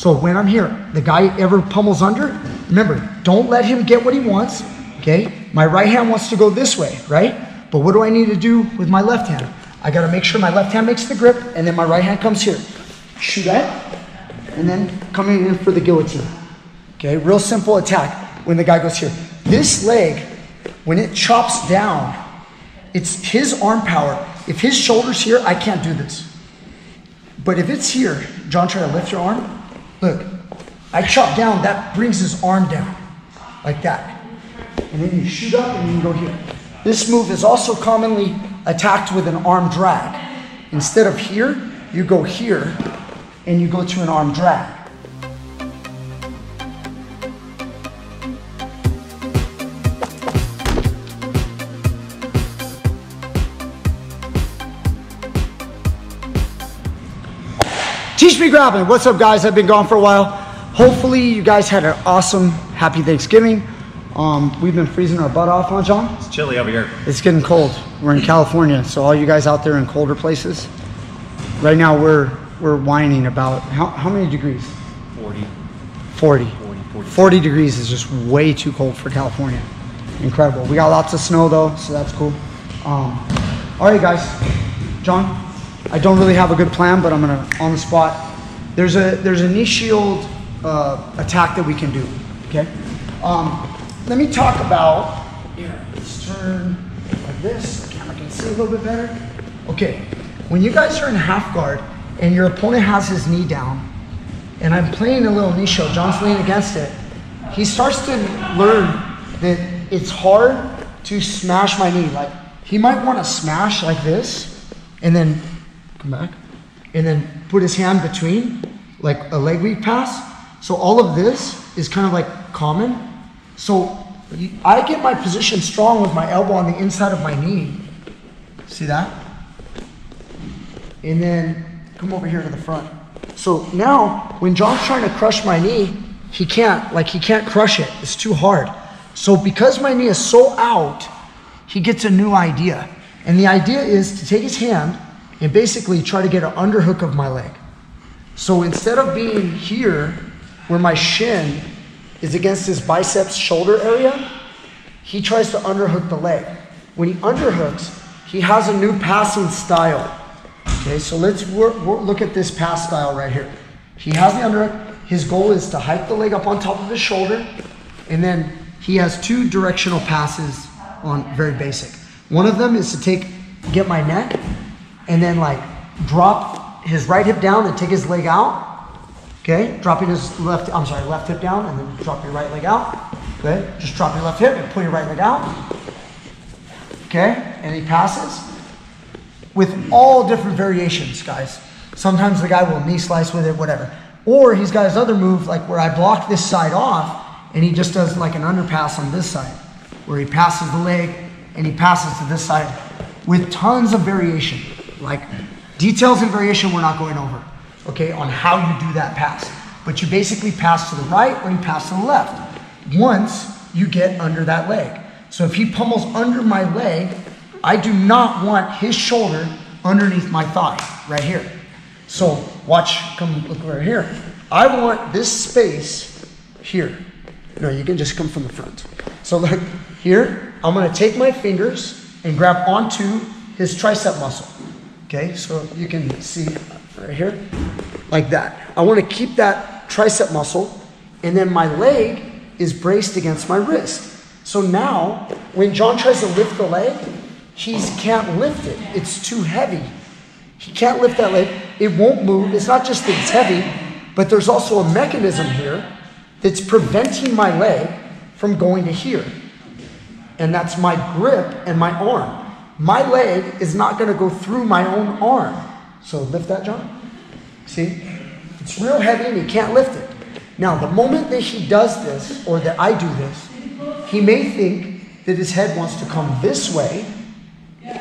So when I'm here, the guy ever pummels under, remember, don't let him get what he wants. Okay? My right hand wants to go this way, right? But what do I need to do with my left hand? I got to make sure my left hand makes the grip, and then my right hand comes here. Shoot that, and then coming in for the guillotine. Okay, real simple attack when the guy goes here. This leg, when it chops down, it's his arm power. If his shoulder's here, I can't do this. But if it's here, John, try to lift your arm. Look, I chop down, that brings his arm down, like that. And then you shoot up and you go here. This move is also commonly attacked with an arm drag. Instead of here, you go here and you go to an arm drag. Teach me grappling. What's up, guys? I've been gone for a while. Hopefully, you guys had an awesome, happy Thanksgiving. Um, we've been freezing our butt off, huh, John? It's chilly over here. It's getting cold. We're in California, so all you guys out there in colder places, right now we're we're whining about how, how many degrees? 40, 40. 40, 40. 40 degrees is just way too cold for California. Incredible. We got lots of snow though, so that's cool. Um, all right, guys. John, I don't really have a good plan, but I'm gonna on the spot. There's a there's a knee shield uh, attack that we can do. Okay. Um, let me talk about. Here, let's turn like this. Camera can see a little bit better. Okay. When you guys are in half guard and your opponent has his knee down, and I'm playing a little knee shield, John's leaning against it. He starts to learn that it's hard to smash my knee. Like he might want to smash like this, and then come back, and then put his hand between, like a leg weave pass. So all of this is kind of like common. So I get my position strong with my elbow on the inside of my knee. See that? and then come over here to the front. So now, when John's trying to crush my knee, he can't. Like, he can't crush it. It's too hard. So, because my knee is so out, he gets a new idea. And the idea is to take his hand and basically try to get an underhook of my leg. So, instead of being here, where my shin is against his biceps shoulder area, he tries to underhook the leg. When he underhooks, he has a new passing style. Okay, so let's work, work, look at this pass style right here. He has the underhook. His goal is to hike the leg up on top of his shoulder, and then he has two directional passes on very basic. One of them is to take, get my neck, and then like drop his right hip down and take his leg out. Okay, dropping his left, I'm sorry, left hip down, and then drop your right leg out. Okay, just drop your left hip and pull your right leg out. Okay, and he passes with all different variations, guys. Sometimes the guy will knee slice with it, whatever. Or he's got his other move, like where I block this side off, and he just does like an underpass on this side, where he passes the leg and he passes to this side with tons of variation. Like details and variation we're not going over, okay, on how you do that pass. But you basically pass to the right or you pass to the left once you get under that leg. So if he pummels under my leg, I do not want his shoulder underneath my thigh, right here. So watch, come look right here. I want this space here. No, you can just come from the front. So look here, I'm gonna take my fingers and grab onto his tricep muscle. Okay, so you can see right here, like that. I wanna keep that tricep muscle, and then my leg is braced against my wrist. So now, when John tries to lift the leg, he can't lift it. It's too heavy. He can't lift that leg. It won't move. It's not just that it's heavy, but there's also a mechanism here that's preventing my leg from going to here. And that's my grip and my arm. My leg is not going to go through my own arm. So lift that, John. See? It's real heavy and he can't lift it. Now, the moment that he does this, or that I do this, he may think that his head wants to come this way,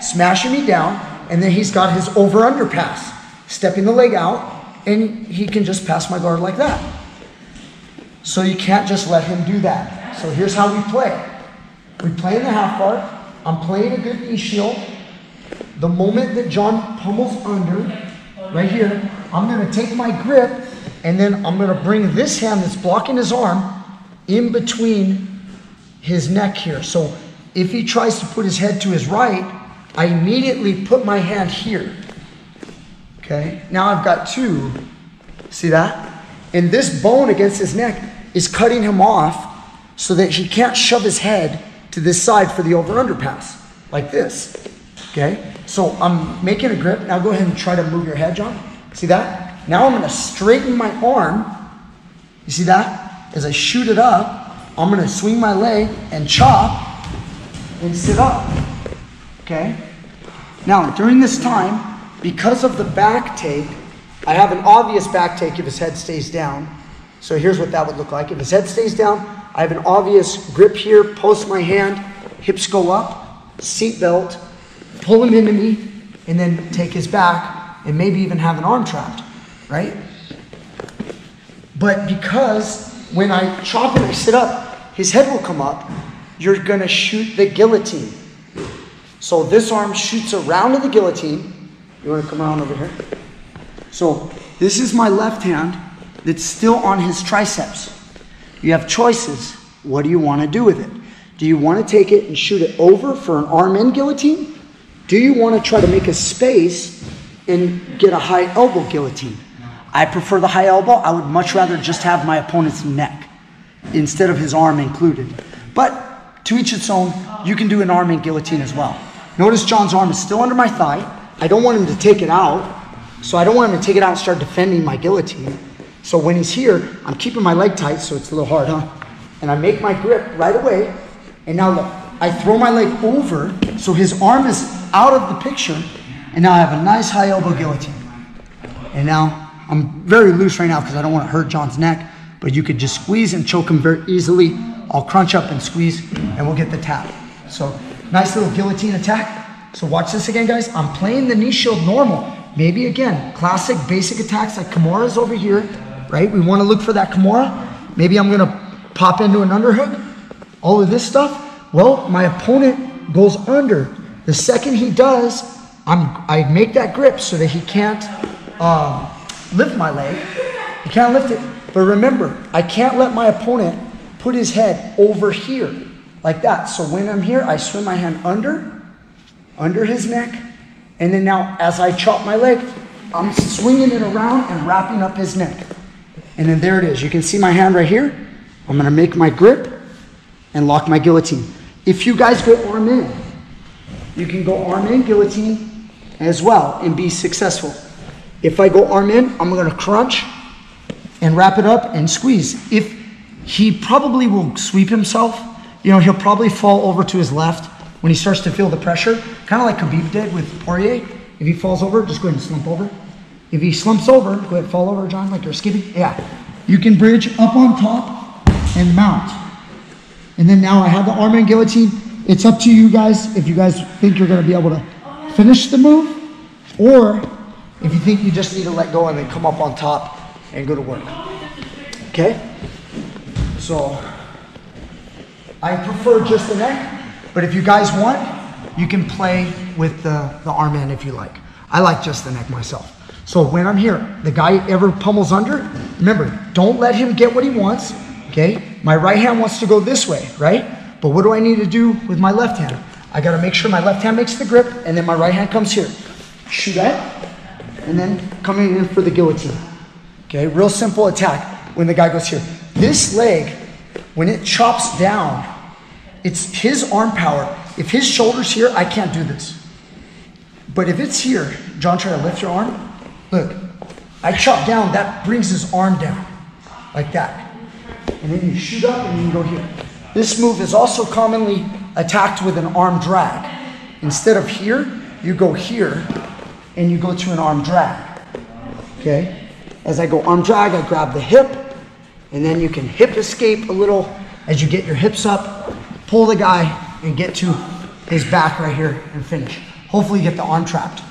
smashing me down, and then he's got his over under pass, stepping the leg out, and he can just pass my guard like that. So you can't just let him do that. So here's how we play we play in the half guard. I'm playing a good shield. The moment that John pummels under, right here, I'm going to take my grip And then I'm gonna bring this hand that's blocking his arm in between his neck here. So if he tries to put his head to his right, I immediately put my hand here. Okay, now I've got two. See that? And this bone against his neck is cutting him off so that he can't shove his head to this side for the over underpass, like this. Okay, so I'm making a grip. Now go ahead and try to move your head, John. See that? Now I'm gonna straighten my arm. You see that? As I shoot it up, I'm gonna swing my leg and chop and sit up. Okay? Now, during this time, because of the back take, I have an obvious back take if his head stays down. So here's what that would look like. If his head stays down, I have an obvious grip here, post my hand, hips go up, seat belt, pull him into me, and then take his back, and maybe even have an arm trapped, right? But because when I chop and I sit up, his head will come up, you're gonna shoot the guillotine. So this arm shoots around to the guillotine. You wanna come around over here? So this is my left hand that's still on his triceps. You have choices. What do you want to do with it? Do you want to take it and shoot it over for an arm in guillotine? Do you want to try to make a space and get a high elbow guillotine? I prefer the high elbow. I would much rather just have my opponent's neck instead of his arm included. But to each its own, you can do an arm in guillotine as well. Notice John's arm is still under my thigh. I don't want him to take it out, so I don't want him to take it out and start defending my guillotine. So when he's here, I'm keeping my leg tight, so it's a little hard, huh? And I make my grip right away. And now look, I throw my leg over, so his arm is out of the picture. And now I have a nice high elbow guillotine. And now I'm very loose right now because I don't want to hurt John's neck, but you could just squeeze and choke him very easily. I'll crunch up and squeeze, and we'll get the tap. So nice little guillotine attack. So watch this again, guys. I'm playing the knee shield normal. Maybe again, classic basic attacks like Kimura's over here, right? We want to look for that Kimura. Maybe I'm gonna pop into an underhook. All of this stuff. Well, my opponent goes under. The second he does, I'm I make that grip so that he can't um, lift my leg. He can't lift it. But remember, I can't let my opponent put his head over here like that. So when I'm here, I swing my hand under, under his neck, and then now as I chop my leg, I'm swinging it around and wrapping up his neck. And then there it is. You can see my hand right here. I'm going to make my grip and lock my guillotine. If you guys go arm in, you can go arm in guillotine as well and be successful. If I go arm in, I'm going to crunch and wrap it up and squeeze. If he probably will sweep himself, you know, he'll probably fall over to his left when he starts to feel the pressure, kind of like Khabib did with Poirier. If he falls over, just go ahead and slump over. If he slumps over, go ahead fall over, John, like you're skipping. Yeah. You can bridge up on top and mount. And then now I have the arm in guillotine. It's up to you guys if you guys think you're going to be able to finish the move or if you think you just need to let go and then come up on top and go to work. Okay? So I prefer just the neck, but if you guys want, you can play with the, the arm in if you like. I like just the neck myself. So when I'm here, the guy ever pummels under, remember, don't let him get what he wants, okay? My right hand wants to go this way, right? But what do I need to do with my left hand? I gotta make sure my left hand makes the grip and then my right hand comes here. Shoot that, and then coming in for the guillotine. Okay, real simple attack when the guy goes here. This leg, when it chops down, it's his arm power. If his shoulder's here, I can't do this. But if it's here, John, try to lift your arm. Look, I chop down, that brings his arm down, like that. And then you shoot up and you go here. This move is also commonly attacked with an arm drag. Instead of here, you go here and you go to an arm drag. Okay? As I go arm drag, I grab the hip, and then you can hip escape a little as you get your hips up, pull the guy, and get to his back right here and finish. Hopefully, you get the arm trapped.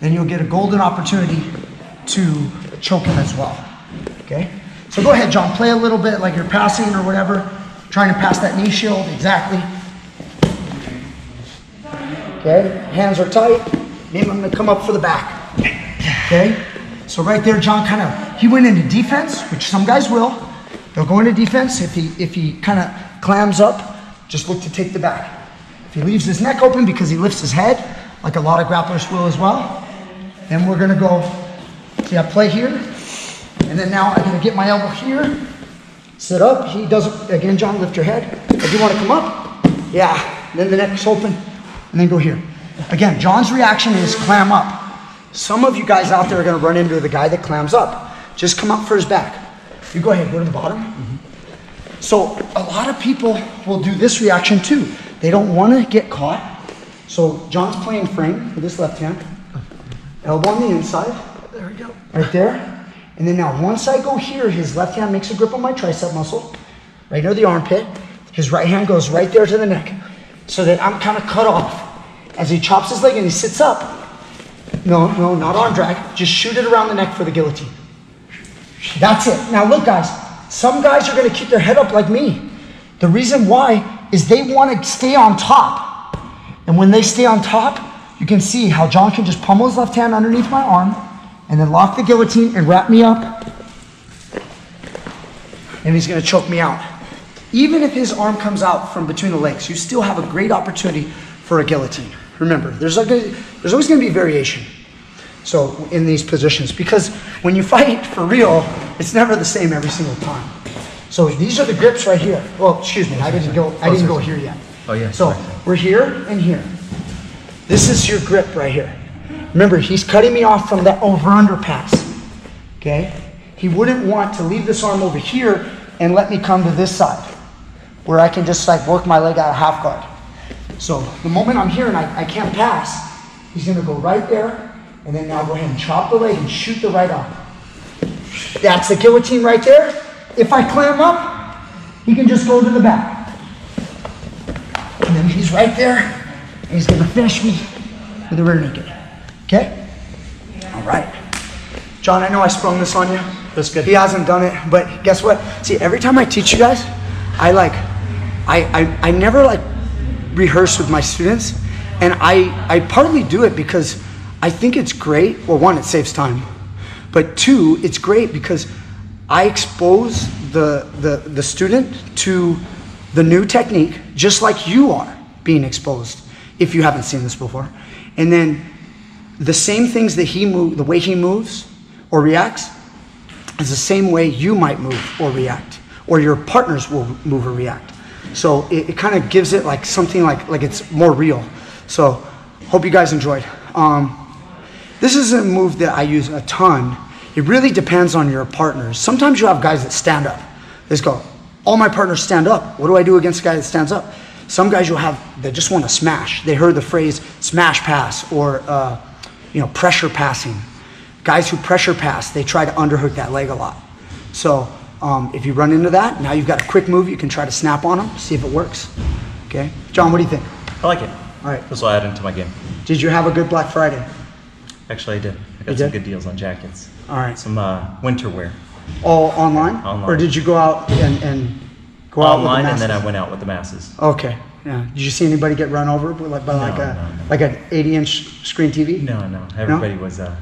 Then you'll get a golden opportunity to choke him as well. Okay? So go ahead, John. Play a little bit like you're passing or whatever, trying to pass that knee shield. Exactly. Okay? Hands are tight. Maybe I'm to come up for the back. Okay? So right there, John kind of he went into defense, which some guys will. They'll go into defense if he if he kind of clams up. Just look to take the back. If he leaves his neck open because he lifts his head, like a lot of grapplers will as well, then we're gonna go. See, I play here, and then now I'm gonna get my elbow here, sit up. He doesn't. Again, John, lift your head. If you want to come up, yeah. Then the neck's open, and then go here. Again, John's reaction is clam up. Some of you guys out there are gonna run into the guy that clams up. Just come up for his back. You go ahead, go to the bottom. Mm-hmm. So a lot of people will do this reaction too. They don't want to get caught. So John's playing frame with his left hand. Elbow on the inside. There we go. Right there. And then now once I go here, his left hand makes a grip on my tricep muscle, right near the armpit. His right hand goes right there to the neck. So that I'm kind of cut off. As he chops his leg and he sits up. No, no, not arm drag. Just shoot it around the neck for the guillotine. That's it. Now look, guys. Some guys are going to keep their head up like me. The reason why is they want to stay on top. And when they stay on top, you can see how John can just pummel his left hand underneath my arm and then lock the guillotine and wrap me up. And he's going to choke me out. Even if his arm comes out from between the legs, you still have a great opportunity for a guillotine. Remember, there's, a, there's always going to be variation. So in these positions, because when you fight for real, it's never the same every single time. So these are the grips right here. Well, excuse me, I didn't go. I didn't go here yet. Oh, yeah, So we're here and here. This is your grip right here. Remember, he's cutting me off from that over under pass. Okay? He wouldn't want to leave this arm over here and let me come to this side, where I can just like work my leg out of half guard. So the moment I'm here and I, I can't pass, he's gonna go right there, and then now go ahead and chop the leg and shoot the right arm. That's the guillotine right there. If I clam up, he can just go to the back. And then he's right there, and he's gonna finish me with a rear naked. Okay? All right. John, I know I sprung this on you. That's good. He hasn't done it, but guess what? See, every time I teach you guys, I like, I, I, I never like rehearse with my students, and I, I partly do it because I think it's great. Well, one, it saves time, but two, it's great because I expose the, the, the student to the new technique just like you are being exposed if you haven't seen this before. And then the same things that he move, the way he moves or reacts, is the same way you might move or react, or your partners will move or react. So it, it kind of gives it like something like like it's more real. So hope you guys enjoyed. Um, this is a move that I use a ton. It really depends on your partners. Sometimes you have guys that stand up. Let's go. All my partners stand up. What do I do against a guy that stands up? Some guys you'll have that just want to smash. They heard the phrase smash pass or uh, you know pressure passing. Guys who pressure pass, they try to underhook that leg a lot. So um, if you run into that, now you've got a quick move. You can try to snap on them, see if it works. Okay, John, what do you think? I like it. All right. This will add into my game. Did you have a good Black Friday? Actually, I did. I got You some did? good deals on jackets. All right. Some uh, winter wear. All online? Online. Or did you go out and, and go out Online, with and then I went out with the masses. Okay. Yeah. Did you see anybody get run over by like, by like a no, no. like an 80 inch screen TV? No, no. Everybody was uh,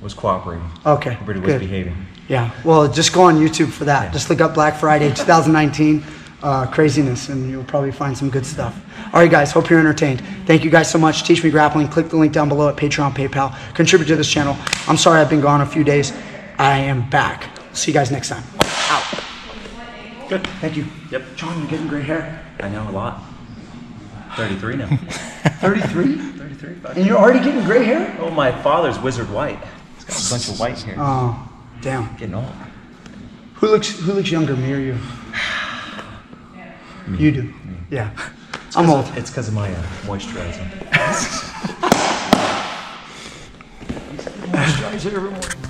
was cooperating. Okay. Everybody was good. behaving. Yeah. Well, just go on YouTube for that. Just look up Black Friday 2019 uh, craziness, and you'll probably find some good stuff. All right, guys. Hope you're entertained. Thank you guys so much. Teach me grappling. Click the link down below at Patreon, PayPal. Contribute to this channel. I'm sorry I've been gone a few days. I am back. See you guys next time. Out. Good. Thank you. Yep. John, you're getting gray hair. I know a lot. 33 now. 33, 33. fuck. and you're already getting gray hair. Oh, my father's wizard white. He's got a bunch of white hair. Oh, damn. Getting old. Who looks Who looks younger, me or you? You do. Yeah. I'm old. It's because of my uh, moisturizer. Moisturizer every morning.